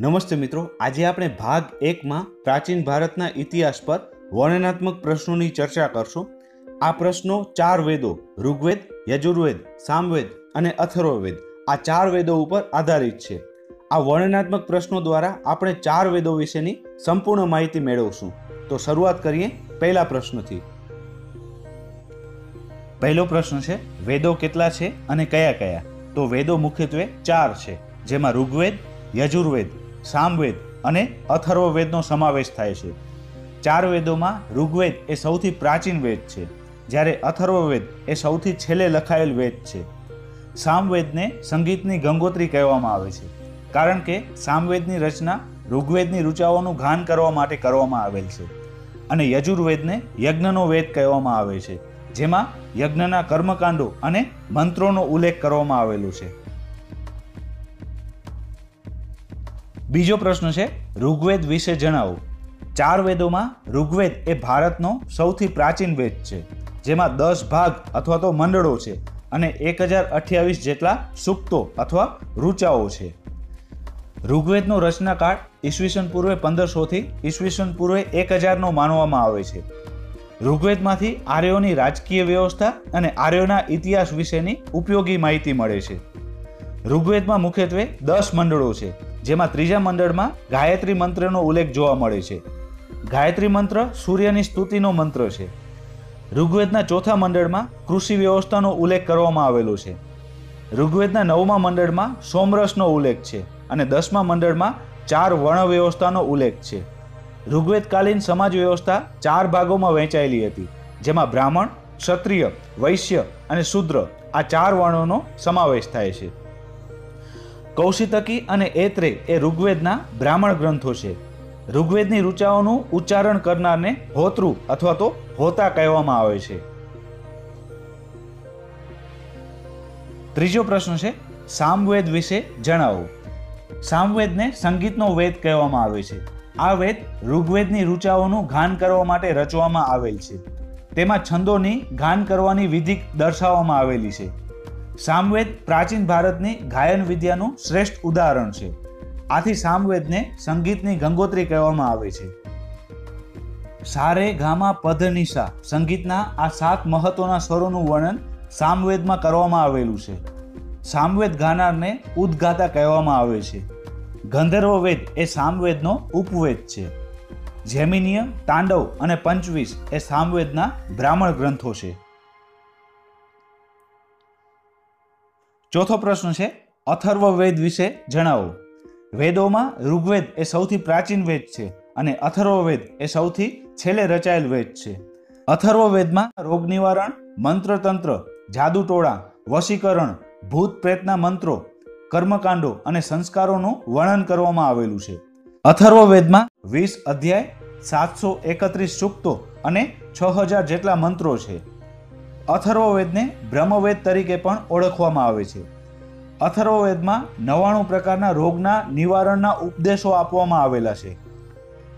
નમસ્તે મિત્રો, આજે આપણે ભાગ એકમાં પ્રાચીન ભારતના ઇતિહાસ પર વર્ણનાત્મક પ્રશ્નોની ચર્ચા કરશું. આ પ્રશ્નો ચાર વેદો, ઋગ્વેદ, યજુર્વેદ, સામવેદ અને અથર્વવેદ, આ ચાર વેદો ઉપર આધારિત છે. આ વર્ણનાત્મક પ્રશ્નો દ્વારા આપણે ચાર વેદો વિશેની સંપૂર્ણ માહિતી મેળવશું. તો શરૂઆત કરીએ પહેલા પ્રશ્નથી. પહેલો પ્રશ્ન છે, વેદો કેટલા છે અને કયા કયા? તો વેદો મુખ્યત્વે ચાર છે, જેમાં ઋગ્વેદ, યજુર્વેદ સામવેદ અને અથર્વવેદનો સમાવેશ થાય છે. ચાર વેદોમાં ઋગ્વેદ એ સૌથી પ્રાચીન વેદ છે, જ્યારે અથર્વવેદ એ સૌથી છેલ્લે લખાયેલ વેદ છે. સામવેદને સંગીતની ગંગોત્રી કહેવામાં આવે છે, કારણ કે સામવેદની રચના ઋગ્વેદની ઋચાઓનું ગાન કરવા માટે કરવામાં આવેલ છે અને યજુર્વેદને યજ્ઞનો વેદ કહેવામાં આવે છે, જેમાં યજ્ઞના કર્મકાંડો અને મંત્રોનો ઉલ્લેખ કરવામાં આવેલો છે. બીજો પ્રશ્ન છે, ઋગ્વેદ વિશે જણાવો. ચાર વેદોમાં ઋગ્વેદ એ ભારતનો સૌથી પ્રાચીન વેદ છે, જેમાં દસ ભાગ અથવા તો મંડળો છે અને એક હજાર અઠ્યાવીસ જેટલા સૂક્તો અથવા ઋચાઓ છે. ઋગ્વેદનો રચનાકાળ ઈસવીસન પૂર્વે પંદરસોથી ઈસવીસન પૂર્વે એક હજારનો માનવામાં આવે છે. ઋગ્વેદમાંથી આર્યોની રાજકીય વ્યવસ્થા અને આર્યોના ઇતિહાસ વિશેની ઉપયોગી માહિતી મળે છે. ઋગ્વેદમાં મુખ્યત્વે દસ મંડળો છે જેમાં ત્રીજા મંડળમાં ગાયત્રી મંત્રનો ઉલ્લેખ જોવા મળે છે. ગાયત્રી મંત્ર સૂર્યની સ્તુતિનો મંત્ર છે. ઋગ્વેદના ચોથા મંડળમાં કૃષિ વ્યવસ્થાનો ઉલ્લેખ કરવામાં આવેલો છે. ઋગ્વેદના નવમા મંડળમાં સોમરસનો ઉલ્લેખ છે અને દસમા મંડળમાં ચાર વર્ણ વ્યવસ્થાનો ઉલ્લેખ છે. ઋગ્વેદકાલીન સમાજ વ્યવસ્થા ચાર ભાગોમાં વહેંચાયેલી હતી, જેમાં બ્રાહ્મણ, ક્ષત્રિય, વૈશ્ય અને શૂદ્ર આ ચાર વર્ણોનો સમાવેશ થાય છે. કૌશિતકી અને એત્રે એ ઋગ્વેદના બ્રાહ્મણ ગ્રંથો છે. ઋગ્વેદની ઋચાઓનું ઉચ્ચારણ કરનારને હોતૃ અથવા તો હોતા કહેવામાં આવે છે. ત્રીજો પ્રશ્ન છે, સામવેદ વિશે જણાવો. સામવેદને સંગીતનો વેદ કહેવામાં આવે છે. આ વેદ ઋગ્વેદની ઋચાઓનું ગાન કરવા માટે રચવામાં આવેલ છે. તેમાં છંદોની ગાન કરવાની વિધિ દર્શાવવામાં આવેલી છે. સામવેદ પ્રાચીન ભારતની ગાયન વિદ્યાનું શ્રેષ્ઠ ઉદાહરણ છે. આથી સામવેદને સંગીતની ગંગોત્રી કહેવામાં આવે છે. સારે ગામા પધનિશા સંગીતના આ સાત મહત્વના સ્વરોનું વર્ણન સામવેદમાં કરવામાં આવેલું છે. સામવેદ ગાનારને ઉદગાતા કહેવામાં આવે છે. ગંધર્વ વેદ એ સામવેદનો ઉપવેદ છે. જેમિનીય, તાંડવ અને પંચવીસ એ સામવેદના બ્રાહ્મણ ગ્રંથો છે. ચોથો પ્રશ્ન છે અથર્વવેદ વિશે જણાવો. વેદોમાં ઋગ્વેદ એ સૌથી પ્રાચીન વેદ છે અને અથર્વવેદ એ સૌથી છેલ્લે રચાયેલ વેદ છે. અથર્વવેદમાં રોગ નિવારણ, મંત્રતંત્ર જાદુટોળા વશીકરણ, ભૂત પ્રેતના મંત્રો, કર્મકાંડો અને સંસ્કારોનું વર્ણન કરવામાં આવેલું છે. અથર્વવેદમાં વીસ અધ્યાય, સાતસો એકત્રીસ સૂક્તો અને છ હજાર જેટલા મંત્રો છે. અથર્વવેદને બ્રહ્મવેદ તરીકે પણ ઓળખવામાં આવે છે. અથર્વવેદમાં નવાણું પ્રકારના રોગના નિવારણના ઉપદેશો આપવામાં આવેલા છે.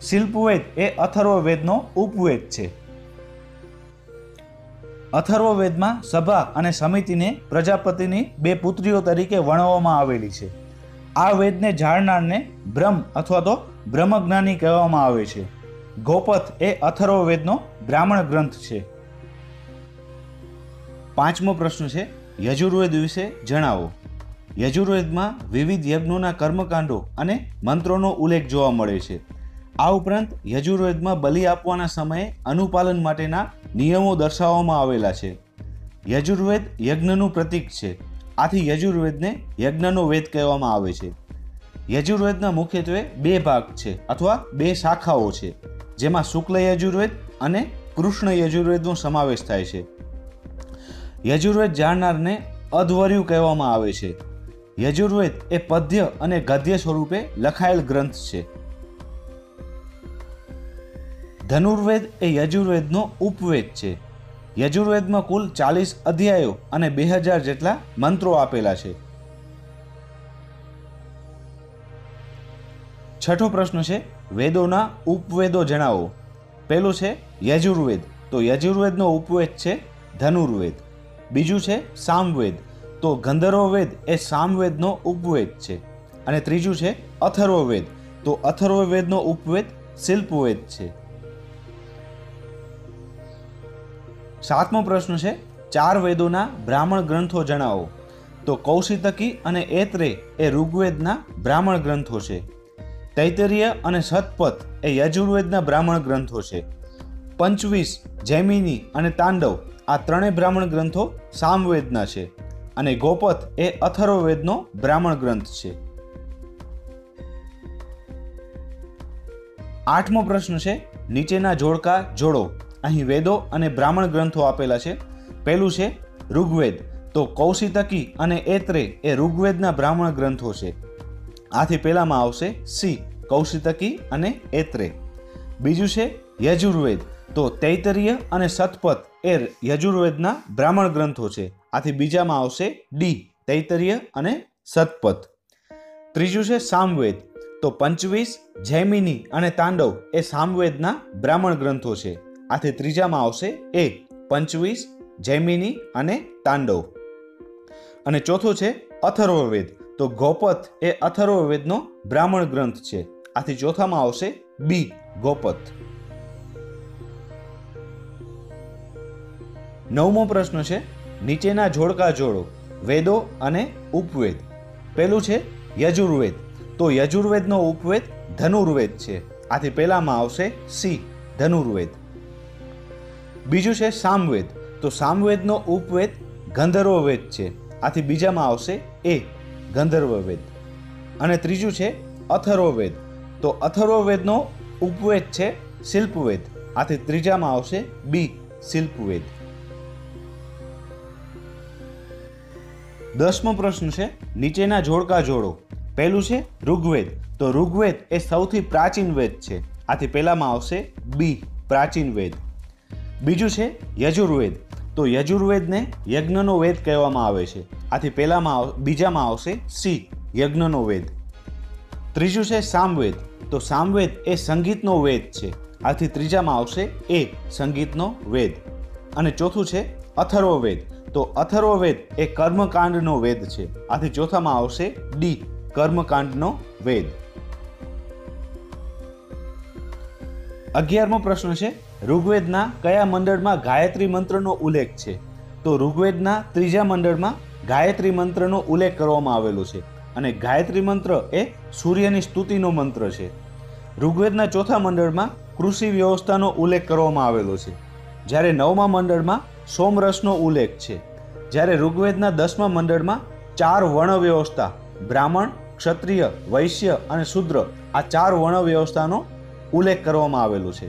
શિલ્પવેદ એ અથર્વવેદનો ઉપવેદ છે. અથર્વવેદમાં સભા અને સમિતિને પ્રજાપતિની બે પુત્રીઓ તરીકે વર્ણવવામાં આવેલી છે. આ વેદને જાણનારને બ્રહ્મ અથવા તો બ્રહ્મજ્ઞાની કહેવામાં આવે છે. ગોપથ એ અથર્વવેદનો બ્રાહ્મણ ગ્રંથ છે. પાંચમો પ્રશ્ન છે, યજુર્વેદ વિશે જણાવો. યજુર્વેદમાં વિવિધ યજ્ઞોના કર્મકાંડો અને મંત્રોનો ઉલ્લેખ જોવા મળે છે. આ ઉપરાંત યજુર્વેદમાં બલિ આપવાના સમયે અનુપાલન માટેના નિયમો દર્શાવવામાં આવેલા છે. યજુર્વેદ યજ્ઞનું પ્રતીક છે. આથી યજુર્વેદને યજ્ઞનો વેદ કહેવામાં આવે છે. યજુર્વેદના મુખ્યત્વે બે ભાગ છે અથવા બે શાખાઓ છે, જેમાં શુક્લ યજુર્વેદ અને કૃષ્ણ યજુર્વેદનો સમાવેશ થાય છે. યજુર્વેદ જાણનારને અધવર્યું કહેવામાં આવે છે. યજુર્વેદ એ પદ્ય અને ગદ્ય સ્વરૂપે લખાયેલ ગ્રંથ છે. ધનુર્વેદ એ યજુર્વેદનો ઉપવેદ છે. યજુર્વેદમાં કુલ ચાલીસ અધ્યાયો અને બે હજાર જેટલા મંત્રો આપેલા છે. છઠ્ઠો પ્રશ્ન છે, વેદોના ઉપવેદો જણાવો. પેલું છે યજુર્વેદ. તો યજુર્વેદનો ઉપવેદ છે ધનુર્વેદ. બીજું છે સામવેદ. તો ગંધર્વવેદ એ સામવેદનો ઉપવેદ છે. અને ત્રીજું છે અથર્વવેદ. તો અથર્વવેદનો ઉપવેદ શિલ્પવેદ છે. સાતમો પ્રશ્ન છે ચાર વેદોના બ્રાહ્મણ ગ્રંથો જણાવો. તો કૌશિતકી અને એત્રે એ ઋગ્વેદના બ્રાહ્મણ ગ્રંથો છે. તૈતરીય અને સતપથ એ યજુર્વેદના બ્રાહ્મણ ગ્રંથો છે. પંચવીસ જૈમિની અને તાંડવ આ ત્રણેય બ્રાહ્મણ ગ્રંથો સામવેદના છે અને ગોપથ એ અથર્વવેદનો બ્રાહ્મણ ગ્રંથ છે. આઠમો પ્રશ્ન છે, નીચેના જોડકા જોડો. અહીં વેદો અને બ્રાહ્મણ ગ્રંથો આપેલા છે. પહેલું છે, ઋગ્વેદ. તો કૌશિતકી અને એત્રે એ ઋગ્વેદના બ્રાહ્મણ ગ્રંથો છે. આથી પહેલામાં આવશે સી, કૌશિતકી અને એત્રે બીજું છે, યજુર્વેદ. તો તૈતરીય અને સતપથ એ યજુર્વેદના બ્રાહ્મણ ગ્રંથો છે. આથી બીજામાં આવશે ડી તૈતરીય અને સતપથ. ત્રીજું છે સામવેદ. તો પંચવીસ, જૈમિની અને તાંડવ એ સામવેદના બ્રાહ્મણ ગ્રંથો છે. આથી ત્રીજામાં આવશે એ, પંચવીસ, જૈમિની અને તાંડવ. અને ચોથો છે અથર્વવેદ. તો ગોપથ એ અથર્વવેદનો બ્રાહ્મણ ગ્રંથ છે. આથી ચોથામાં આવશે બી, ગોપથ. નવમો પ્રશ્ન છે, નીચેના જોડકા જોડો, વેદો અને ઉપવેદ. પહેલું છે યજુર્વેદ. તો યજુર્વેદનો ઉપવેદ ધનુર્વેદ છે. આથી પહેલામાં આવશે સી, ધનુર્વેદ. બીજું છે સામવેદ. તો સામવેદનો ઉપવેદ ગંધર્વવેદ છે. આથી બીજામાં આવશે એ, ગંધર્વવેદ. અને ત્રીજું છે અથર્વવેદ. તો અથર્વવેદનો ઉપવેદ છે શિલ્પવેદ. આથી ત્રીજામાં આવશે બી, શિલ્પવેદ. દસમો પ્રશ્ન છે, નીચેના જોડકા જોડો. પહેલું છે, ઋગ્વેદ. તો ઋગ્વેદ એ સૌથી પ્રાચીન વેદ છે. આથી પહેલામાં આવશે બી, પ્રાચીન વેદ. બીજું છે, યજુર્વેદ. તો યજુર્વેદને યજ્ઞનો વેદ કહેવામાં આવે છે. આથી પહેલામાં બીજામાં આવશે સી, યજ્ઞનો વેદ. ત્રીજું છે, સામવેદ. તો સામવેદ એ સંગીતનો વેદ છે. આથી ત્રીજામાં આવશે એ સંગીતનો વેદ. અને ચોથું છે, અથર્વવેદ. તો અથર્વવેદ એ કર્મકાંડનો વેદ છે. આથી ચોથામાં આવશે ડી, કર્મકાંડનો વેદ. અગિયારમો પ્રશ્ન છે, ઋગ્વેદના કયા મંડળમાં ગાયત્રી મંત્રનો ઉલ્લેખ છે? તો ઋગ્વેદના ત્રીજા મંડળમાં ગાયત્રી મંત્રનો ઉલ્લેખ કરવામાં આવેલો છે અને ગાયત્રી મંત્ર એ સૂર્યની સ્તુતિનો મંત્ર છે. ઋગ્વેદના ચોથા મંડળમાં કૃષિ વ્યવસ્થાનો ઉલ્લેખ કરવામાં આવેલો છે. જ્યારે નવમા મંડળમાં સોમરસનો ઉલ્લેખ છે, જ્યારે ઋગ્વેદના દસમા મંડળમાં ચાર વર્ણ વ્યવસ્થા બ્રાહ્મણ, ક્ષત્રિય, વૈશ્ય અને શુદ્ર આ ચાર વર્ણ વ્યવસ્થાનો ઉલ્લેખ કરવામાં આવેલો છે.